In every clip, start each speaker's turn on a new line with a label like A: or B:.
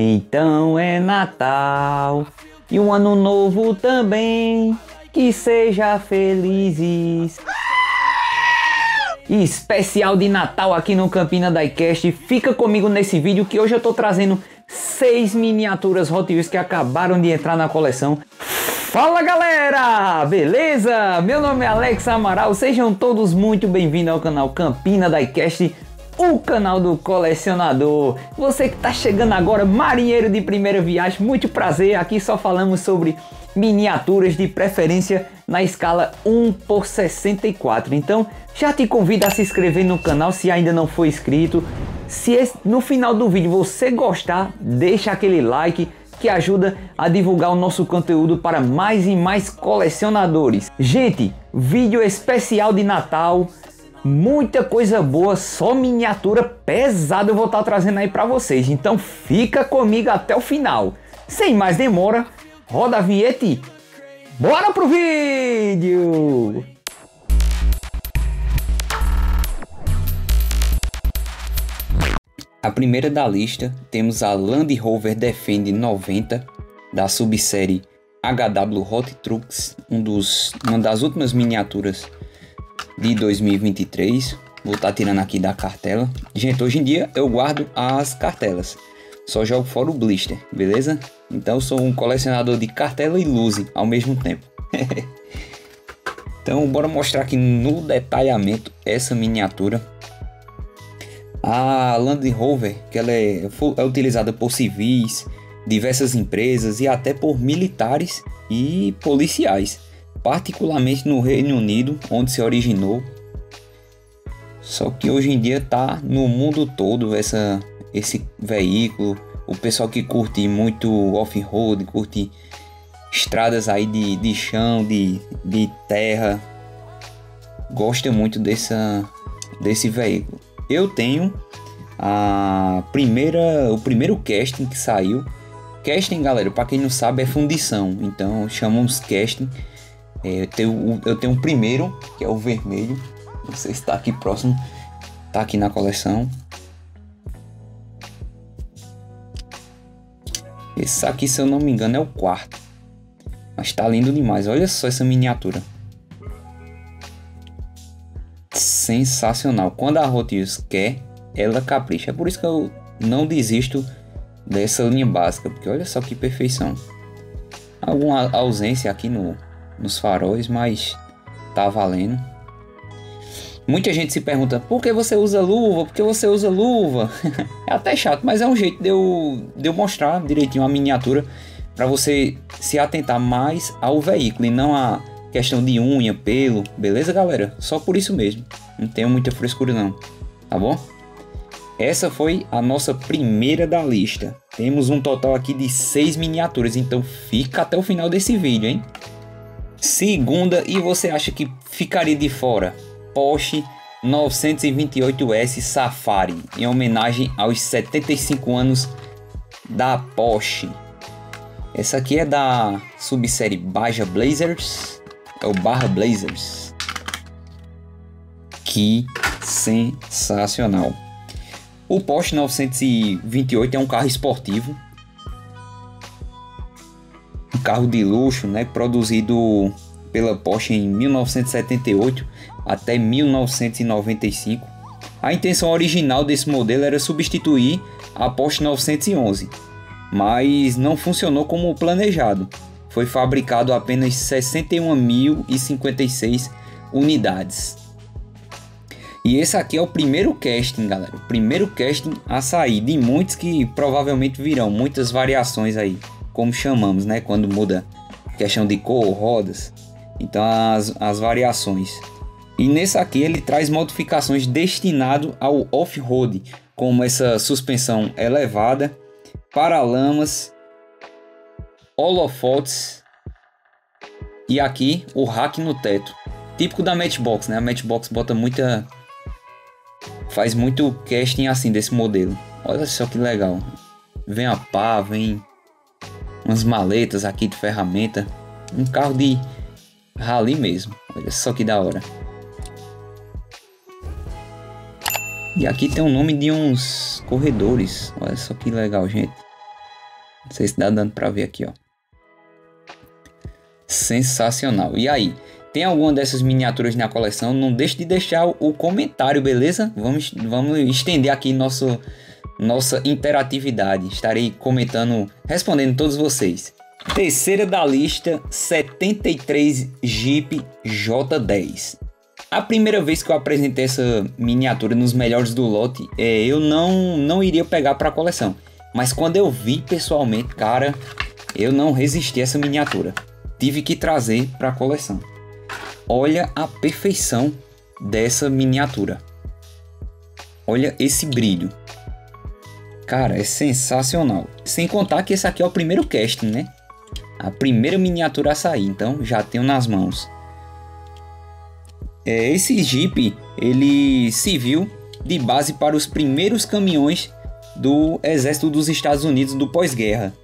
A: Então é Natal e um ano novo também. Que seja felizes. Especial de Natal aqui no Campina Diecast. Fica comigo nesse vídeo que hoje eu tô trazendo seis miniaturas Hot Wheels que acabaram de entrar na coleção. Fala galera, beleza? Meu nome é Alex Amaral, sejam todos muito bem-vindos ao canal Campina Diecast o canal do colecionador. Você que está chegando agora, marinheiro de primeira viagem, muito prazer. Aqui só falamos sobre miniaturas de preferência na escala 1 por 64. Então, já te convido a se inscrever no canal se ainda não for inscrito. Se no final do vídeo você gostar, deixa aquele like que ajuda a divulgar o nosso conteúdo para mais e mais colecionadores. Gente, vídeo especial de Natal muita coisa boa, só miniatura pesada eu vou estar trazendo aí para vocês. Então fica comigo até o final. Sem mais demora, roda a vinheta e bora pro vídeo! A primeira da lista temos a Land Rover Defend 90 da subsérie HW Hot Trucks, um dos, uma das últimas miniaturas de 2023. Vou estar tá tirando aqui da cartela. Gente, hoje em dia eu guardo as cartelas. Só jogo fora o blister, beleza? Então eu sou um colecionador de cartela e luz ao mesmo tempo. então bora mostrar aqui no detalhamento essa miniatura. A Land Rover, que ela é, é utilizada por civis, diversas empresas e até por militares e policiais particularmente no Reino Unido, onde se originou. Só que hoje em dia está no mundo todo essa, esse veículo. O pessoal que curte muito off-road, curte estradas aí de, de chão, de, de terra, gosta muito dessa, desse veículo. Eu tenho a primeira, o primeiro casting que saiu. Casting, galera, para quem não sabe, é fundição. Então chamamos casting eu, tenho, eu tenho o primeiro, que é o vermelho. Não sei se está aqui próximo. Está aqui na coleção. Esse aqui, se eu não me engano, é o quarto. Mas tá lindo demais. Olha só essa miniatura. Sensacional. Quando a Wheels quer, ela capricha. É por isso que eu não desisto dessa linha básica. Porque olha só que perfeição. Alguma ausência aqui no, nos faróis, mas tá valendo. Muita gente se pergunta por que você usa luva, por que você usa luva. é até chato, mas é um jeito de eu, de eu mostrar direitinho a miniatura para você se atentar mais ao veículo e não a questão de unha, pelo, beleza galera? Só por isso mesmo, não tenho muita frescura não, tá bom? Essa foi a nossa primeira da lista. Temos um total aqui de seis miniaturas, então fica até o final desse vídeo, hein? Segunda, e você acha que ficaria de fora? Porsche 928S Safari, em homenagem aos 75 anos da Porsche. Essa aqui é da subsérie Baja Blazers, é o Barra Blazers. Que sensacional! O Porsche 928 é um carro esportivo carro de luxo, né, produzido pela Porsche em 1978 até 1995. A intenção original desse modelo era substituir a Porsche 911, mas não funcionou como planejado. Foi fabricado apenas 61.056 unidades. E esse aqui é o primeiro casting, galera. O primeiro casting a sair de muitos que provavelmente virão, muitas variações aí como chamamos, né? Quando muda questão de cor, rodas. Então as, as variações. E nesse aqui ele traz modificações destinado ao off-road, como essa suspensão elevada, paralamas, holofotes e aqui o rack no teto. Típico da Matchbox, né? A Matchbox bota muita faz muito casting assim desse modelo. Olha só que legal. Vem a pá, vem umas maletas aqui de ferramenta, um carro de rally mesmo. Olha só que da hora. E aqui tem o nome de uns corredores. Olha só que legal, gente. Não sei se dá dando pra ver aqui, ó. Sensacional. E aí, tem alguma dessas miniaturas na coleção? Não deixe de deixar o comentário, beleza? Vamos, vamos estender aqui nosso, nossa interatividade. Estarei comentando, respondendo todos vocês. Terceira da lista, 73 Jeep J10. A primeira vez que eu apresentei essa miniatura nos melhores do lote, é, eu não, não iria pegar para coleção. Mas quando eu vi pessoalmente, cara, eu não resisti a essa miniatura. Tive que trazer para coleção. Olha a perfeição dessa miniatura. Olha esse brilho. Cara, é sensacional. Sem contar que esse aqui é o primeiro casting, né? A primeira miniatura a sair, então já tenho nas mãos. É, esse Jeep, ele serviu de base para os primeiros caminhões do Exército dos Estados Unidos do pós-guerra.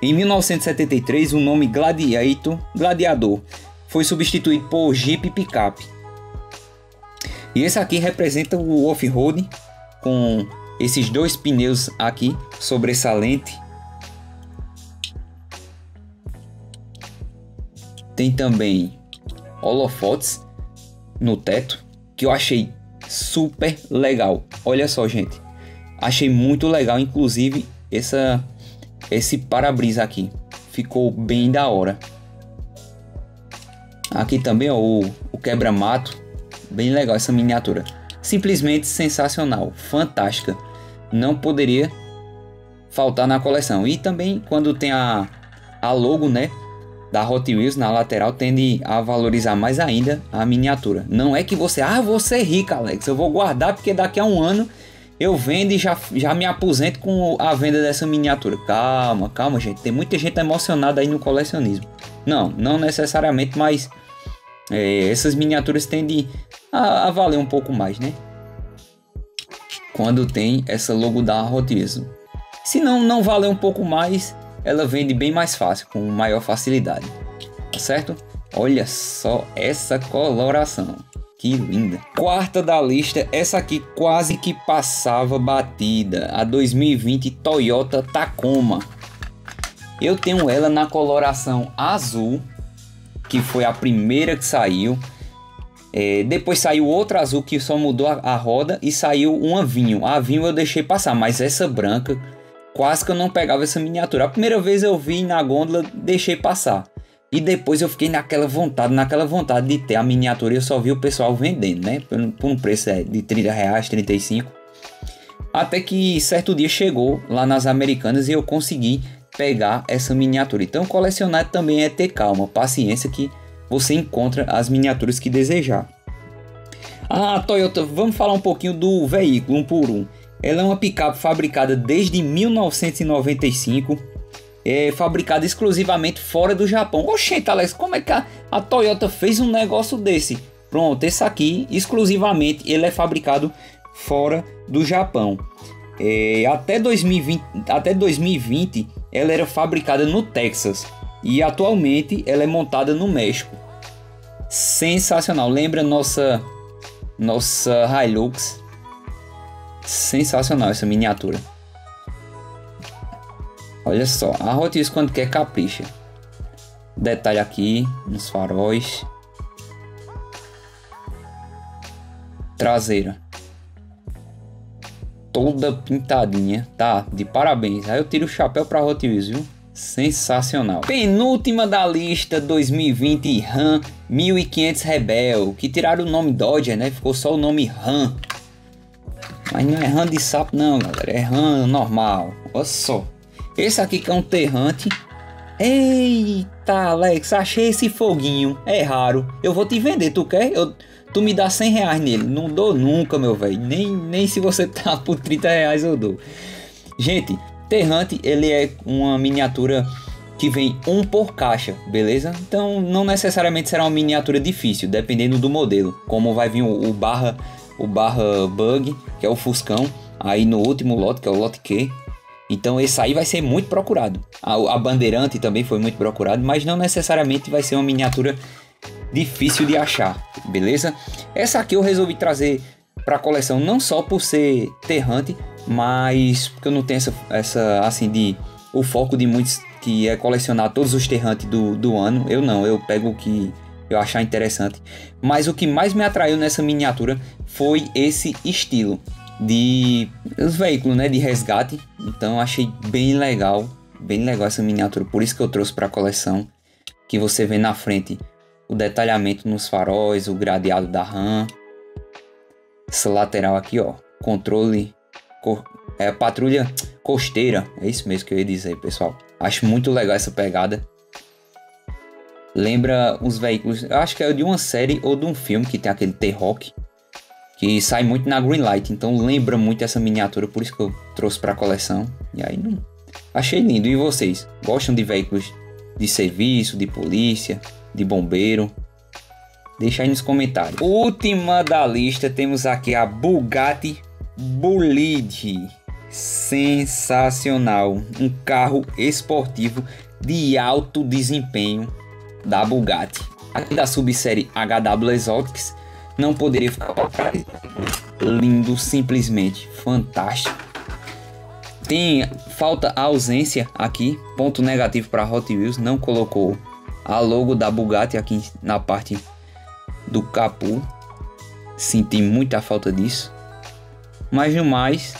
A: Em 1973, o nome Gladiator, Gladiador foi substituído por Jeep Pickup. E esse aqui representa o off-road com esses dois pneus aqui sobressalente. Tem também holofotes no teto que eu achei super legal. Olha só, gente. Achei muito legal, inclusive essa esse para-brisa aqui. Ficou bem da hora. Aqui também ó, o, o quebra-mato. Bem legal essa miniatura. Simplesmente sensacional, fantástica não poderia faltar na coleção. E também quando tem a, a logo, né, da Hot Wheels na lateral tende a valorizar mais ainda a miniatura. Não é que você, ah, você é rica, Alex, eu vou guardar porque daqui a um ano eu vendo e já, já me aposento com a venda dessa miniatura. Calma, calma, gente. Tem muita gente emocionada aí no colecionismo. Não, não necessariamente, mas é, essas miniaturas tendem a, a valer um pouco mais, né? Quando tem essa logo da Wheels. Se não, não valer um pouco mais, ela vende bem mais fácil, com maior facilidade. Tá certo? Olha só essa coloração. Que linda. Quarta da lista, essa aqui quase que passava batida. A 2020 Toyota Tacoma. Eu tenho ela na coloração azul, que foi a primeira que saiu. É, depois saiu outra azul que só mudou a, a, roda e saiu uma vinho. A vinho eu deixei passar, mas essa branca quase que eu não pegava essa miniatura. A primeira vez eu vi na gôndola, deixei passar. E depois eu fiquei naquela vontade, naquela vontade de ter a miniatura. E eu só vi o pessoal vendendo, né? Por, por um preço é, de 30 reais, 35. Até que certo dia chegou lá nas Americanas e eu consegui pegar essa miniatura. Então colecionar também é ter calma, paciência que você encontra as miniaturas que desejar. A Toyota, vamos falar um pouquinho do veículo um por um. Ela é uma picape fabricada desde 1995, é fabricada exclusivamente fora do Japão. Oxente, Alex, como é que a, a Toyota fez um negócio desse? Pronto, esse aqui exclusivamente ele é fabricado fora do Japão. É, até, 2020, até 2020 ela era fabricada no Texas e atualmente ela é montada no México sensacional. Lembra nossa nossa Hilux? Sensacional essa miniatura. Olha só, a Hot Wheels quando quer capricha. Detalhe aqui nos faróis. Traseira. Toda pintadinha, tá? De parabéns. Aí eu tiro o chapéu pra Hot Wheels, viu? Sensacional. Penúltima da lista 2020 RAM 1500 Rebel, que tiraram o nome Dodge, né? Ficou só o nome RAM. Mas não é RAM de sapo não, galera, é RAM normal. Olha só. Esse aqui que é um Terrante. Eita, Alex, achei esse foguinho. É raro. Eu vou te vender, tu quer? Eu, tu me dá 100 reais nele. Não dou nunca, meu velho. Nem, nem se você tá por 30 reais eu dou. Gente, Terrante, ele é uma miniatura que vem um por caixa, beleza? Então não necessariamente será uma miniatura difícil, dependendo do modelo. Como vai vir o, o barra o barra bug, que é o Fuscão, aí no último lote, que é o lote Q. Então esse aí vai ser muito procurado. A, a bandeirante também foi muito procurado, mas não necessariamente vai ser uma miniatura difícil de achar, beleza? Essa aqui eu resolvi trazer para a coleção não só por ser terrante, mas porque eu não tenho essa, essa assim de o foco de muitos que é colecionar todos os terrantes do, do ano. Eu não, eu pego o que eu achar interessante. Mas o que mais me atraiu nessa miniatura foi esse estilo de os veículos, né, de resgate. Então achei bem legal, bem legal essa miniatura. Por isso que eu trouxe para a coleção, que você vê na frente o detalhamento nos faróis, o gradeado da RAM. Essa lateral aqui, ó, controle é patrulha costeira. É isso mesmo que eu ia dizer, pessoal. Acho muito legal essa pegada. Lembra uns veículos, eu acho que é de uma série ou de um filme que tem aquele T-Rock que sai muito na Greenlight, então lembra muito essa miniatura, por isso que eu trouxe para a coleção. E aí não achei lindo. E vocês, gostam de veículos de serviço, de polícia, de bombeiro? Deixa aí nos comentários. Última da lista, temos aqui a Bugatti Bolide. Sensacional, um carro esportivo de alto desempenho da Bugatti. Aqui da subsérie HW Exotics não poderia ficar lindo, simplesmente fantástico. Tem falta a ausência aqui, ponto negativo para Hot Wheels, não colocou a logo da Bugatti aqui na parte do capô. Senti muita falta disso. Mas no mais,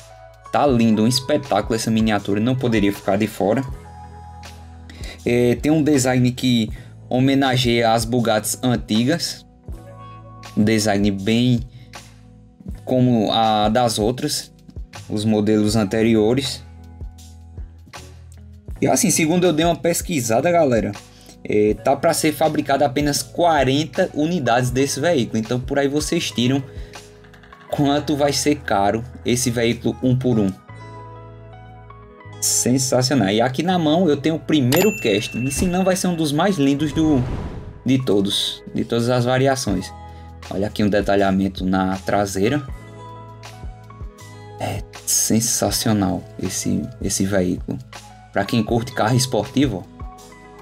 A: tá lindo, um espetáculo essa miniatura, não poderia ficar de fora. É, tem um design que homenageia as Bugattis antigas, um design bem como a das outras, os modelos anteriores. E assim, segundo eu dei uma pesquisada, galera, é, tá para ser fabricado apenas 40 unidades desse veículo. Então por aí vocês tiram quanto vai ser caro esse veículo um por um. Sensacional. E aqui na mão eu tenho o primeiro cast. E se não vai ser um dos mais lindos do de todos, de todas as variações. Olha aqui um detalhamento na traseira. É sensacional esse, esse veículo. Para quem curte carro esportivo,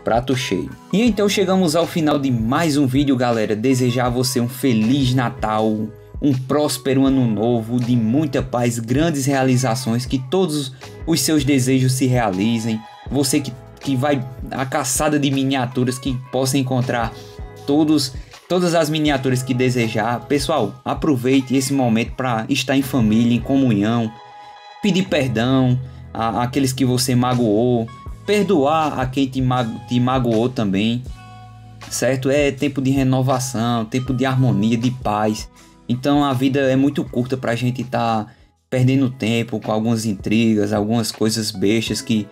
A: prato cheio. E então chegamos ao final de mais um vídeo, galera. Desejar a você um feliz Natal, um próspero ano novo, de muita paz, grandes realizações, que todos os seus desejos se realizem. Você que, que vai a caçada de miniaturas que possa encontrar todos todas as miniaturas que desejar. Pessoal, aproveite esse momento para estar em família, em comunhão, pedir perdão a, aqueles que você magoou, perdoar a quem te, mago, te magoou também, certo? É tempo de renovação, tempo de harmonia, de paz. Então a vida é muito curta para a gente estar tá perdendo tempo com algumas intrigas, algumas coisas bestas que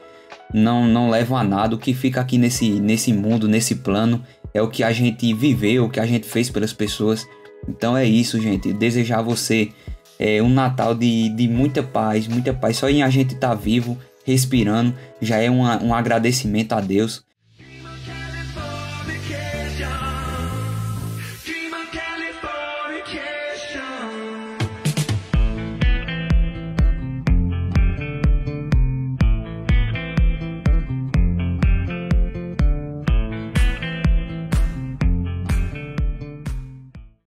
A: não, não levam a nada. O que fica aqui nesse, nesse mundo, nesse plano, é o que a gente viveu, o que a gente fez pelas pessoas. Então é isso, gente. Desejar a você é, um Natal de, de muita paz, muita paz. Só em a gente estar tá vivo, respirando, já é uma, um agradecimento a Deus